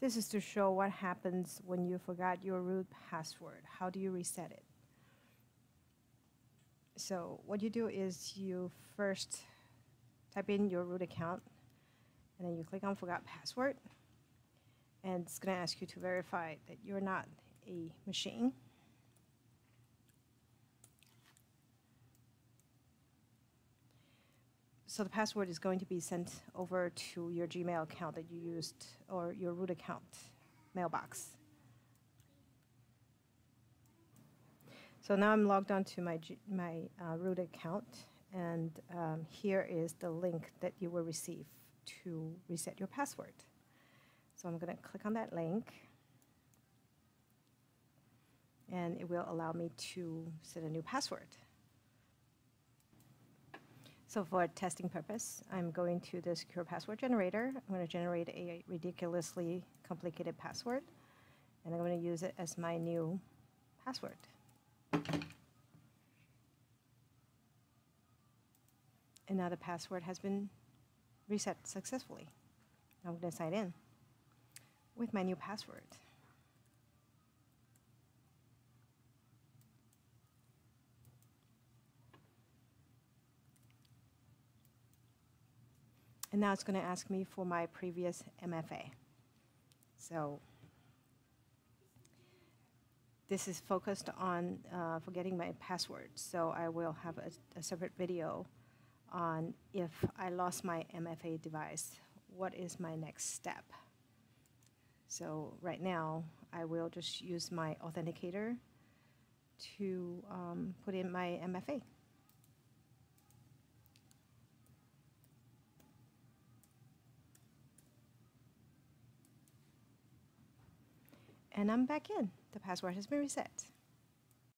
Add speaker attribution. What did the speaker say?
Speaker 1: This is to show what happens when you forgot your root password. How do you reset it? So what you do is you first type in your root account and then you click on forgot password and it's going to ask you to verify that you're not a machine. So the password is going to be sent over to your Gmail account that you used or your root account mailbox. So now I'm logged onto my, G my uh, root account and um, here is the link that you will receive to reset your password. So I'm going to click on that link and it will allow me to set a new password. So for testing purpose, I'm going to the secure password generator. I'm going to generate a ridiculously complicated password, and I'm going to use it as my new password. And now the password has been reset successfully. I'm going to sign in with my new password. And now it's going to ask me for my previous MFA. So this is focused on uh, forgetting my password. So I will have a, a, separate video on if I lost my MFA device, what is my next step? So right now, I will just use my authenticator to um, put in my MFA. And I'm back in. The password has been reset.